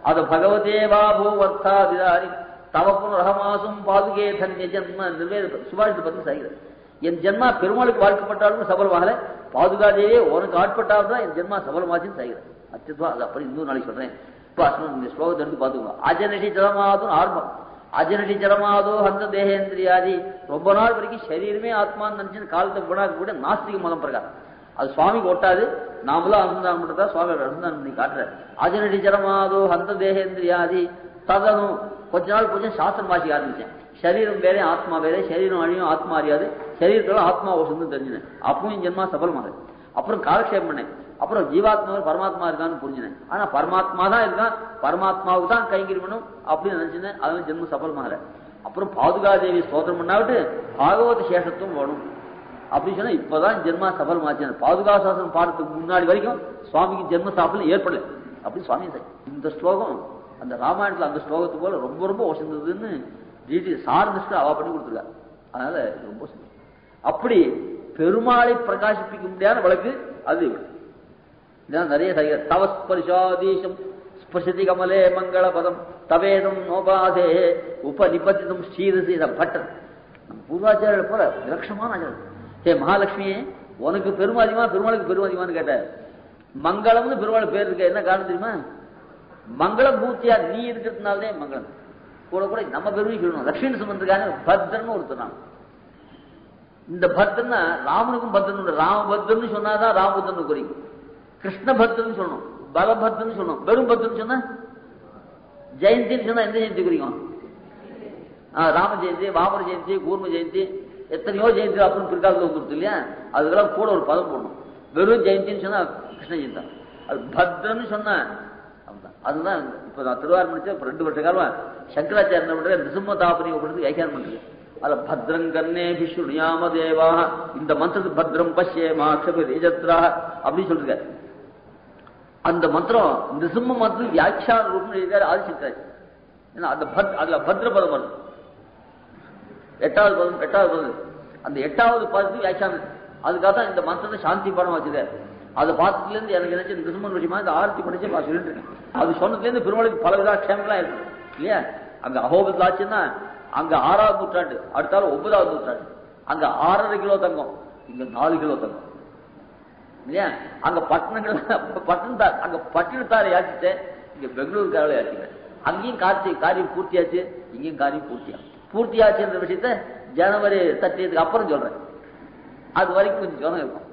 அது பகவதே வா பூவர்த்தாதிதாரி தவ புனரகமாசும் பாதுகே தன்ய ஜன்ம நிர்வேத சுபாஷித பத்தி சாகிறது என் ஜென்மா பெருமாளுக்கு வாழ்க்கப்பட்டாலும் சபலமாகல பாதுகாதேவே உனக்கு ஆட்பட்டால் தான் என் ஜென்மா சபலமாச்சுன்னு சாகிறது அச்சுதா அது அப்படி இன்னொரு நாளைக்கு சொல்றேன். இப்போ இந்த ஸ்லோகத்தை எடுத்து பார்த்துக்கோங்க. அஜனடி ஜலமாதும் ஆர்மம் அஜனடி ஜலமாதோ ஹந்த தேகேந்திரியாதி. ரொம்ப நாள் வரைக்கும் சரீரமே ஆத்மான்னு நினைச்சுன்னு காலத்தை போனாக்க கூட நாஸ்திக மதம் பிரகாரம். அது சுவாமிக்கு ஒட்டாது. நாமளும் அனுசந்தானம் பண்றதா சுவாமி அனுசந்தானம் பண்ணி காட்டுறேன் அஜனடி ஜலமாதோ ஹந்த தேகேந்திரியாதி. ததனும் கொஞ்ச நாள் கொஞ்சம் சாஸ்திரம் வாசிக்க ஆரம்பிச்சேன். சரீரம் வேற ஆத்மா வேற சரீரம் அழியும் ஆத்மா அறியாது. சரீரத்தோட ஆத்மா வசந்து தெரிஞ்சுனேன். அப்பவும் ஜென்மா சபலமாக அப்புறம் காலக்ஷேபம் பண்ணேன். அப்புறம் ஜீவாத்மா பரமாத்மா இருக்கான்னு புரிஞ்சினேன். ஆனா பரமாத்மா தான் இருக்கான் பரமாத்மாவுக்கு தான் கைங்கறி பண்ணும் அப்படின்னு நினைச்சிருந்தேன். அதனால ஜென்மம் சபலமாகல. அப்புறம் பாதுகாதேவி ஸ்தோத்திரம் பண்ணாவிட்டு பாகவத சேஷத்துவம் வரும் அப்படி சொன்னா இப்பதான் ஜென்மா சபலமாச்சு. பாதுகா சாசனம் பாடத்துக்கு முன்னாடி வரைக்கும் சுவாமிக்கு ஜென்ம சாபலம் ஏற்படல. அப்படி சுவாமி இந்த ஸ்லோகம் அந்த ராமாயணத்துல அந்த ஸ்லோகத்து போல ரொம்ப ரொம்ப ஒசந்ததுன்னு டீட்டெயில் சார்ந்துட்டு அவா பண்ணி கொடுத்துருக்கா அதனால ரொம்ப சந்தோஷம். அப்படி பெருமாளை பிரகாசிப்பிக்க முடியாத வழக்கு அது. இதெல்லாம் நிறைய சைக தவஸ்பரிசாதீசம் ஸ்பர்ஷதி கமலே மங்கள பதம் தவேதம் நோபாதே. உபநிபதிதம் ஸ்ரீரசி. பட்டன் நம்ம பூர்வாச்சாரியர் போல விலட்சமான ஆச்சாரம். ஏ மகாலட்சுமியே உனக்கு பெருமாதிமா பெருமாளுக்கு பெருமாதிமான்னு கேட்ட. மங்களம்னு பெருமாள் பேர் இருக்க என்ன காரணம் தெரியுமா? மங்களம் பூர்த்தியா நீ இருக்கிறதுனாலே மங்களம். கூட கூட நம்ம பெருமை சொல்லணும். லட்சுமி சுமந்திருக்காங்க. பத்ரன்னு ஒருத்தர் இந்த பத்ரன்னா ராமனுக்கும் பத்ரன் ராமபத்ரன்னு சொன்னாதான் ராமபுத்திரன் குறிக்கும் கிருஷ்ண பக்தன் சொல்லணும் பலபக்தன் சொல்லணும் வெறும் பக்தன் சொன்னா ஜெயந்தின்னு சொன்னா எந்த ஜெயந்தி குறிக்கும் ராம ஜெயந்தி வாமர ஜெயந்தி கூர்ம ஜெயந்தி எத்தனையோ ஜெயந்தி அப்படின்னு பிற்காலத்தில் வந்துருது இல்லையா? அதுக்கெல்லாம் கூட ஒரு பதம் போடணும். வெறும் ஜெயந்தின்னு சொன்னா கிருஷ்ண ஜெயந்தி அது பத்ரன்னு சொன்னா அதுதான். இப்ப நான் திருவாரூர் முடிச்ச இப்ப ரெண்டு வருஷ காலமா சங்கராச்சாரிய என்ன பண்றாரு நிசும்ம தாபனி கொடுத்து வியாக்கியானம் பண்றது. அதுல பத்ரம் கண்ணே விஷ்ணுயாம தேவா இந்த மந்திரத்து பத்ரம் பஷ்யே மாட்சபி ரேஜத்ரா அப்படின்னு சொல்லிருக்காரு. அந்த மந்திரம் நிசும்ம மந்திரம் வியாக்கியான ரூபம் எழுதியாரு ஆதிசங்கராஜ். ஏன்னா அந்த பத் அதுல பத்ர பதம் வருது எட்டாவது பதம் எட்டாவது பதம் அந்த எட்டாவது பதத்துக்கு வியாக்கியானம் அதுக்காக தான் இந்த மந்திரத்தை சாந்தி படம் வச்சுது அதை பார்த்ததுல இருந்து எனக்கு நினைச்சு இந்த கிருஷ்ணன் விஷயமா இந்த ஆரத்தி படிச்சு நான் சொல்லிட்டு இருக்கேன். அது சொன்னதுல இருந்து பெருமாளுக்கு பல விதா க்ஷேமங்களா இருக்கு. இல்லையா? அங்க அகோபத்தில் ஆச்சுன்னா அங்க ஆறாவது நூற்றாண்டு அடுத்தாலும் ஒன்பதாவது நூற்றாண்டு. அங்க ஆறரை கிலோ தங்கம் இங்க நாலு கிலோ தங்கம். இல்லையா? அங்க பட்டணங்கள் பட்டணத்தார் அங்க பட்டினத்தாரை யாச்சிட்டேன் இங்க பெங்களூருக்காரளை யாச்சிட்டேன் அங்கேயும் காட்சி காரியம் பூர்த்தியாச்சு இங்கேயும் காரியம் பூர்த்தியா பூர்த்தியாச்சுன்ற விஷயத்த ஜனவரி தட்டியதுக்கு அப்புறம் சொல்றேன் அது வரைக்கும் கொஞ்சம் ஜனம் இருக்கும்.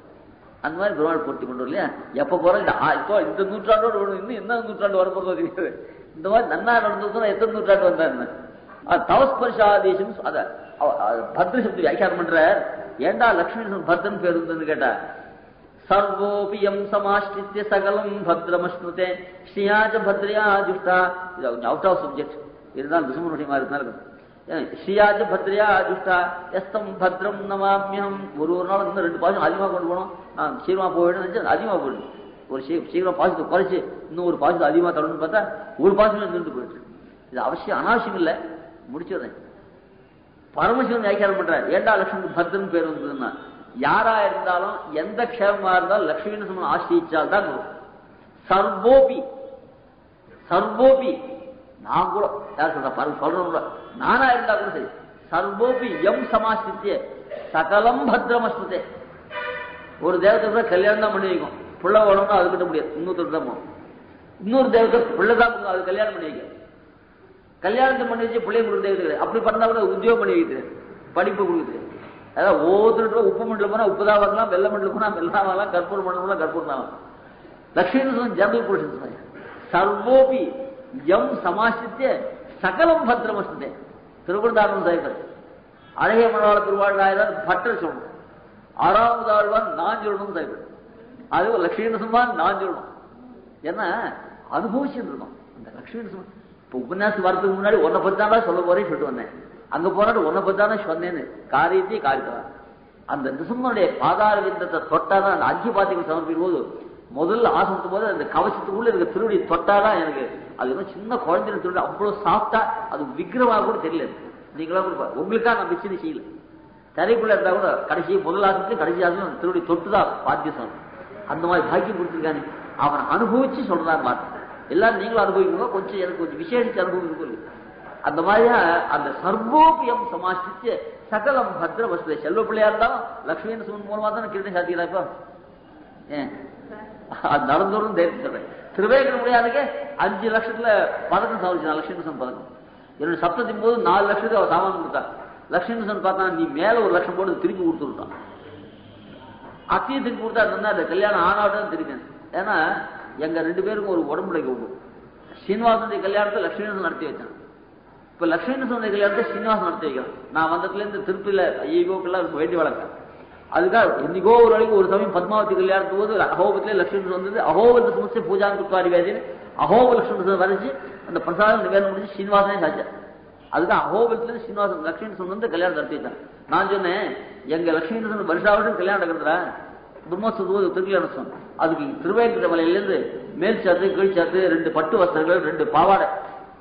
அந்த மாதிரி பெருமாள் பூர்த்தி கொண்டு வரலையா? எப்ப போறோம் இந்த இப்போ இந்த நூற்றாண்டோடு இன்னும் என்ன நூற்றாண்டு வரப்போறதோ தெரியாது. இந்த மாதிரி நன்னா நடந்ததுன்னா எத்தனை நூற்றாண்டு வந்தாருன்னு தவஸ்பர்ஷாதேசம் அத அவ- சப்தி வியாக்கியாரம் பண்ற ஏண்டா லட்சுமி பத்ரன் பேர் இருந்ததுன்னு கேட்டா சர்வோபியம் சமாஷ்டித்ய சகலம் பத்ரமஸ்னுதே ஸ்ரீயாஜ பத்ரியா ஜுஷ்டா இது அவுட் ஆஃப் சப்ஜெக்ட் இருந்தாலும் துசுமன் தான் இருந்தாலும் ஸ்ரீயாஜ பத்ரியா ஜுஷ்டா எஸ்தம் பத்ரம் நமாமியம் ஒரு ஒரு நாள் இன்னும் ரெண்டு பாசம் அதிகமாக கொண்டு போகணும் சீக்கிரமாக சீக்கிரமா போயிடும் நினைச்சு அதிகமாக போயிடும் ஒரு சீ சீக்கிரம் பாசத்தை குறைச்சி இன்னும் ஒரு பாசத்தை அதிகமாக தரணும்னு பார்த்தா ஒரு பாசமே நின்று போயிட்டு இது அவசியம் அனாவசியம் இல்லை முடிச்சிடுறேன் பரமசிவன் வியாக்கியானம் பண்றார் ஏண்டா லட்சுமி பத்ரன் பேர் வந்ததுன்னா யாரா இருந்தாலும் எந்த க்ஷேமமா இருந்தாலும் லட்சுமி நரசிம்மன் ஆசிரிச்சால் தான் குரு. சர்வோபி. சர்வோபி. நான் கூட யார் சொல்ற? பாருங்க சொல்றேன் கூட நானா இருந்தா கூட சரி. சர்வோபி எம் சமாசித்திய சகலம் பத்ரமஸ்துதே ஒரு தேவத்தை கூட கல்யாணம் தான் பண்ணி வைக்கும். பிள்ளை ஓடணும் அது கிட்ட முடியாது. இன்னொருத்தர் தான் போகணும். இன்னொரு தேவத்தை பிள்ளை தான் கொடுக்கும், அது கல்யாணம் பண்ணி வைக்க. கல்யாணத்தை பண்ணி வச்சு பிள்ளைய கொடுத்து அப்படி பண்ணா கூட உத்தியோகம் பண்ணி வைக்கிறது. படிப்பு கொடுக்குது அதாவது ஒவ்வொருத்தரும் உப்பு மண்டலம் போனா உப்பு தான் வரலாம் வெள்ளை மண்டலம் போனா வெள்ளா வரலாம் கற்பூர கற்பூர் தான் வரலாம். லட்சுமி ஜெனரல் புருஷன் சர்வோபி எம் சமாசித்திய சகலம் பத்திரமஸ்தே திருவண்ணாமலம் சாய்பர் அழகிய மனவாள திருவாள் பட்டர் சொல்லணும். ஆறாவது ஆழ்வான் நான் சொல்லணும் சாய்பர் அது லட்சுமி நரசிம்மான் நான் சொல்லணும். ஏன்னா அனுபவிச்சுட்டு இருக்கோம் அந்த லட்சுமி நரசிம்மன் இப்போ உபன்யாசம் வரதுக்கு முன்னாடி ஒன்றை பத்தி தான் சொல்ல போறேன்னு சொல்லிட்டு வந்தேன். அங்க போனாட்டு உன்னை பத்தி தானே சொன்னேன்னு காரியத்தையே காரியத்தான் அந்த நிருசிம்மனுடைய பாதார விந்தத்தை தொட்டாதான் அந்த அஞ்சு பாத்திகள் சமர்ப்பிக்கும் போது முதல்ல ஆசனத்தும் போது அந்த கவசத்துக்குள்ள இருக்க திருவடி தொட்டாதான் எனக்கு அது இன்னும் சின்ன குழந்தைங்க திருடி அவ்வளவு சாப்பிட்டா அது விக்கிரமாக கூட தெரியல. நீங்களா கூட உங்களுக்கா நான் மிச்சது செய்யல. தரைக்குள்ள இருந்தா கூட கடைசி முதல் ஆசனத்துக்கு கடைசி ஆசனம் திருவடி தொட்டுதான் பாத்தியம் அந்த மாதிரி பாக்கியம் கொடுத்துருக்கானே. அவன் அனுபவிச்சு சொல்றான் மாட்டேன். எல்லாரும் நீங்களும் அனுபவிக்கணும். கொஞ்சம் எனக்கு கொஞ்சம் விசேஷிச்சு அனுபவிக்கும் அந்த மாதிரியா அந்த சர்வோபியம் சமாசிச்சு சகலம் பத்ர வசதி. செல்வ பிள்ளையா இருந்தாலும் லக்ஷ்மி சுமன் மூலமா தான் கிருஷ்ணன் சாத்திக்கிறா இப்போ? அது நடந்தோறும் தைரியம் சொல்றேன். திருவேகன முடியாதுக்கு அஞ்சு லட்சத்துல பதக்கம் சாதிச்சான் லட்சுமி சுமன் பதக்கம். என்னோட சப்தத்தின் போது நாலு லட்சத்துக்கு அவன் சாமான் கொடுத்தான். லட்சுமி சுமன் பார்த்தா நீ மேல ஒரு லட்சம் போட்டு திருப்பி கொடுத்துருட்டான் அத்தையும் திருப்பி கொடுத்தா இருந்தா அந்த கல்யாணம் ஆனாட்டம் திருப்பி. ஏன்னா எங்க ரெண்டு பேருக்கும் ஒரு உடம்புடைக்கு உண்டு. சீனிவாசனுடைய கல்யாணத்தை லட்சுமி நடத்தி வச்சான். இப்ப லட்சுமி நரசிம்மனுடைய கல்யாணத்தை சீனிவாசன் நடத்தி வைக்கிறேன் நான் வந்ததுல இருந்து திருப்பியில ஐயோக்கெல்லாம் வேண்டி வளர்க்கேன் அதுக்காக இன்னைக்கோ ஒரு வரைக்கும் ஒரு சமயம் பத்மாவதி கல்யாணத்து போது அகோபத்திலே லட்சுமி வந்தது அகோபத்து சமஸ்தே பூஜா குத்வாரி வேதின்னு அகோப லட்சுமி வரைச்சு அந்த பிரசாதம் நிவேதனம் முடிஞ்சு சீனிவாசனே சாச்சேன் அதுதான் அகோபத்திலேருந்து சீனிவாசன் லட்சுமி நரசிம்மன் வந்து கல்யாணம் நடத்தி நான் சொன்னேன் எங்க லட்சுமி நரசிம்மன் வருஷா வருஷம் கல்யாணம் நடக்கிறதா பிரம்மோத்சவம் திருக்கல்யாணம் அதுக்கு திருவேங்கட மலையிலேருந்து மேல் சாத்து கீழ் சாத்து ரெண்டு பட்டு வஸ்திரங்கள் ரெண்டு பாவாடை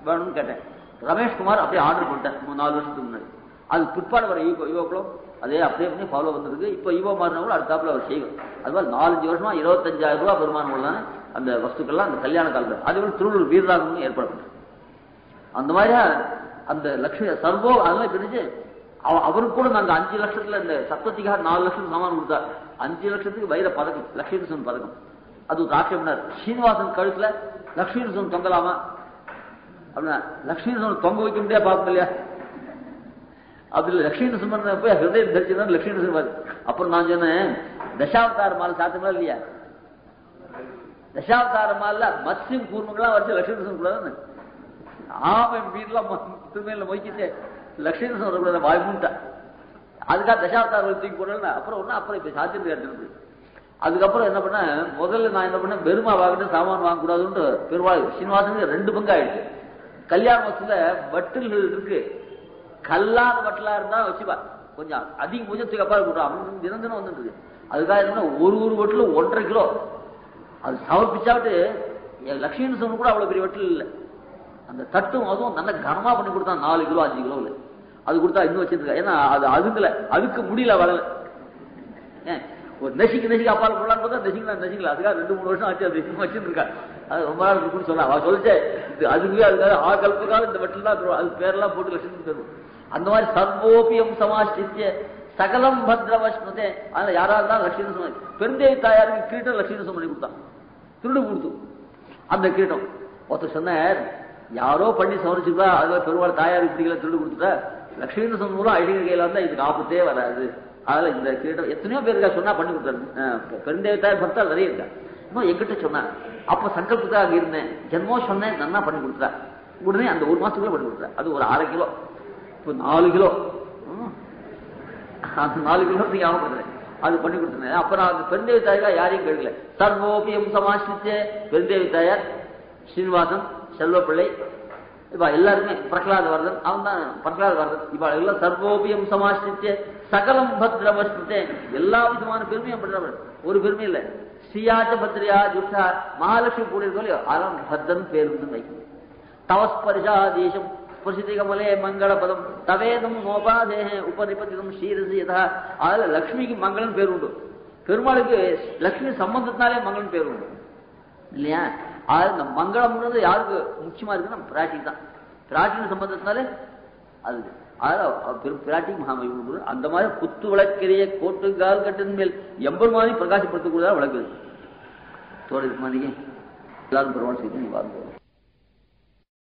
வேணும்னு கேட்டேன். ரமேஷ்குமார் அப்படியே ஆர்டர் பண்ணிட்டேன் மூணு நாலு வருஷத்துக்கு முன்னாடி. அது பிற்பாடு வர ஈவோ ஈவோக்களும் அதே அப்படியே பண்ணி ஃபாலோ வந்திருக்கு இப்போ ஈவோ மாறினவங்களும் கூட அடுத்தாப்புல அவர் செய்யும் அது மாதிரி நாலஞ்சு வருஷமா இருபத்தஞ்சாயிரம் ரூபாய் வருமானம் தானே அந்த வஸ்துக்கள்லாம் அந்த கல்யாண காலத்தில். அதே மாதிரி திருவள்ளூர் வீரராகவன் ஏற்படுத்த அந்த மாதிரியா அந்த லட்சுமி சர்வோ அதெல்லாம் பிரிஞ்சு அவ- அவருக்கு கூட நாங்க அஞ்சு லட்சத்துல இந்த சப்தத்திக்காக நாலு லட்சம் சமான் கொடுத்தார். அஞ்சு லட்சத்துக்கு வைர பதக்கம் லட்சுமி கிருஷ்ணன் பதக்கம். அது ஒரு ஆட்சேபனார் ஸ்ரீனிவாசன் கழுத்துல லட்சுமி கிருஷ்ணன் தொங்கலாமா? அப்படின்னா லட்சுமி நரசிம்மன் தொங்க வைக்க முடியாது பார்ப்போம் இல்லையா? அதுல லட்சுமி நரசிம்மன் போய் ஹிருதயம் தரிச்சுதான் லட்சுமி நரசிம்மன் அப்புறம் நான் சொன்னேன் தசாவதார மாலை சாத்தமா இல்லையா? தசாவதார மாலை மத்ஸ்யம் கூர்மங்களாம் வச்சு லட்சுமி நரசிம்மன் கூடாது ஆவன் வீட்டுலாம் திருமையில மொய்க்கிட்டு. லட்சுமி நரசிம்மன் வரக்கூடாது வாய் அதுக்காக தசாவதார தூக்கி போடல அப்புறம் ஒண்ணு அப்புறம் இப்ப சாத்தியம் எடுத்துருக்கு அதுக்கப்புறம் என்ன பண்ண முதல்ல நான் என்ன பண்ணேன் பெருமா வாங்கிட்டு சாமான் வாங்கக்கூடாதுன்னு பெருமாள் சீனிவாசனுக்கு ரெண்டு பங்கு ஆயிடுச்சு. கல்யாண வசத்துல வட்டில்கள் இருக்கு. கல்லாத வட்டலா இருந்தா வச்சுப்பா. கொஞ்சம் அதிக பூஜத்துக்கு அப்பால் போட்டோம் அவன் தினம் தினம் வந்துட்டு இருக்கு அதுக்காக என்னன்னா ஒரு ஒரு வட்டில ஒன்றரை கிலோ. அது சமர்ப்பிச்சாட்டு என் லட்சுமி சொன்ன கூட அவ்வளவு பெரிய வட்டில் இல்லை. அந்த தட்டும் அதுவும் நல்ல கனமா பண்ணி கொடுத்தா நாலு கிலோ அஞ்சு கிலோவில் அது கொடுத்தா இன்னும் வச்சிருக்கா. ஏன்னா அது அதுக்குல அதுக்கு முடியல வரல ஒரு நெசிக்கு நெசிக்கு அப்பால் போடலான்னு பார்த்தா நெசிக்கலாம் நெசிக்கல அதுக்காக ரெண்டு மூணு வருஷம் ஆச்சு அது இன்னும் வச்சிருக்கா. அது ரொம்ப நாள் இருக்குன்னு சொன்னா. அவ சொல்லிச்சேன் இது அதுவே அதுக்காக ஆ கல்பகாலம் இந்த வட்டில் தான் தருவோம். அது பேரெல்லாம் போட்டு லட்சுமி தருவோம் அந்த மாதிரி சர்வோபியம் சமாஷ்டித்ய சகலம் பத்ரவஷ்மதே அதனால யாரா இருந்தாலும் லட்சுமி சொன்ன பெருந்தேவி தாயாருக்கு கிரீட்டம் லட்சுமி பண்ணி கொடுத்தான். திருடு கொடுத்து. அந்த கிரீட்டம் ஒருத்தர் சொன்னார் யாரோ பண்ணி சமரிச்சுக்கா அதுல பெருமாள் தாயார் இப்படிகளை திருடு கொடுத்துட்டா லட்சுமி மூலம் ஐடிகை கையில இருந்தா இதுக்கு ஆபத்தே வராது. அதில் இந்த கிரீட்டம் எத்தனையோ பேருக்கா சொன்னா பண்ணி கொடுத்தாரு. பெருந்தேவி தாயார் பக்தால் நிறைய இருக்கா. இன்னும் எங்கிட்ட சொன்னாங்க அப்ப சங்கல்பத்துக்காக இருந்தேன். ஜென்மோ சொன்னேன் நல்லா பண்ணி கொடுத்தா உடனே அந்த ஒரு மாசத்துக்குள்ள பண்ணி கொடுத்தா அது ஒரு அரை கிலோ. இப்போ நாலு கிலோ. அந்த நாலு கிலோ ஞாபகப்படுறேன் அது பண்ணி கொடுத்துருந்தேன். அப்ப நான் அந்த பெருந்தேவி தாயாரா யாரையும் கேட்கல. சர்வோபியம் சமாஷ்டிச்சே பெருந்தேவி தாயார் ஸ்ரீனிவாசன் செல்வப்பிள்ளை இப்ப எல்லாருமே பிரகலாத வரதன் அவன் தான் பிரகலாத வரதன் இப்ப எல்லாம் சர்வோபியம் சமாஷ்டிச்சே சகலம் பத்ரவஸ்தே எல்லா விதமான பெருமையும் பண்றவர் ஒரு பெருமை இல்லை. ஸ்ரீயாச்ச பத்ரியா ஜுஷா மகாலட்சுமி கூட இருக்கோ அதெல்லாம் பத்ரன் பேருந்து தவஸ்பரிசா தேசம் ஸ்பர்சிதிகமலே மங்களபதம் தவேதம் நோபாதேக உபதிபதிதம் ஸ்ரீரசி யதா அதில் லக்ஷ்மிக்கு மங்களம் பேர் உண்டு பெருமாளுக்கு லக்ஷ்மி சம்பந்தத்தினாலே மங்களம் பேர் உண்டு இல்லையா அது இந்த மங்களம்ன்றது யாருக்கு முக்கியமா இருக்குன்னா பிராட்டி தான் பிராட்டின சம்பந்தத்தினாலே அது பிராட்டி மகாமகிமை அந்த மாதிரி குத்து விளக்கிறைய கோட்டு கால் கட்டின் மேல் எம்பெருமானி பிரகாசப்படுத்தக்கூடியதா விளக்குது தோடு மாதிரி எல்லாரும் பெருமாள் செய்து நீ வாழ்ந்து